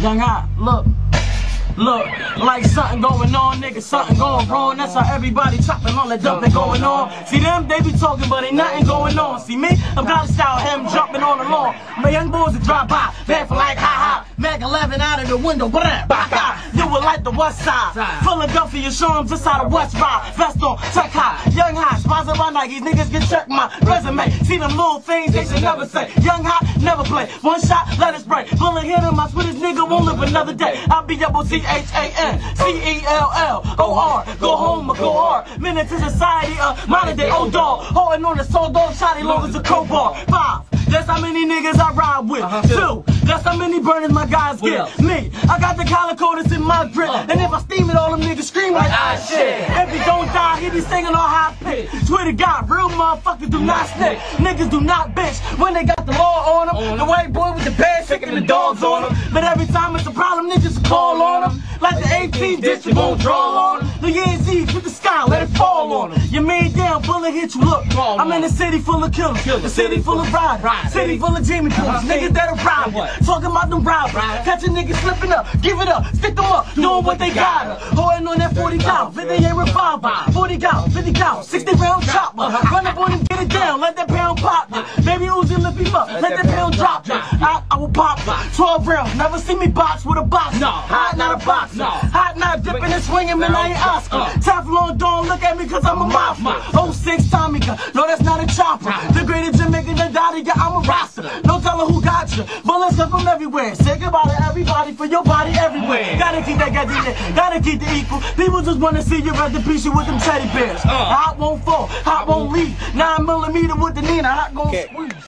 Young Hot, look. Look, like something going on, nigga, something going wrong. That's how everybody chopping all that dumping going on. See them, they be talking, but ain't nothing going on. See me, I'm got style, him jumping on the lawn. My young boys that drive by, bad for like ha ha. Mac 11 out of the window, blah, baka. You were like the west side. Philadelphia, show 'em just how the west ride. Vest on, check high, young high, sponsored by Nikes. Niggas can check my resume. See them little things they should never say. Young high, never play. One shot, let us spray. Hit him, I swear this nigga won't live another day. I'll be able to C-H-A-N-C-E-L-L-O-R. Go home or go hard. Menace to Society, uh, modern day old dog. Holding on the soul dog, shotty long as a crowbar. Five. That's how many niggas I ride with. Two. That's how many burners my guys get. else? Me. I got the calico that's in my grip. And if I steam it, all them niggas scream like ah shit. If he don't die, he be singing on high pitch. Swear to God, real motherfuckers do not snitch. Niggas do not bitch when they got the law on them. The white boy with the bad shaking the dogs on them. But every time it's a problem, niggas call on them. Like the 18 district won't draw on them. The year's Eve, hit the sky, let it fall on them. You made down, bullet hit you, look. I'm in a city full of killers. The city full of riders. City full of Jamie Pools. Niggas that'll rob you. Talking about them robbers. Catch a nigga slipping up. Give it up. Stick them up. Doing what they got. Holding on that 40 cal. 58 revolver. 40 cal. 50 cal. 60 round chopper. Pop ya. 12 rounds. Never see me box with a box. No. Hot, not a box. No. Hot, not dipping and swinging, man. I ain't Oscar. Uh. Teflon don't look at me cause I'm a mafia. 06 Tommy. No, that's not a chopper. The greatest Jamaican that died, yeah, I'm a roster. No telling who got you. Bullets come from everywhere. Say goodbye to everybody for your body everywhere. Gotta keep that, gotta keep that, gotta keep the equal. People just wanna see you at the piece with them teddy bears. Uh. Hot won't fall, hot won't leave. Nine millimeter with the Nina, hot gon' squeeze.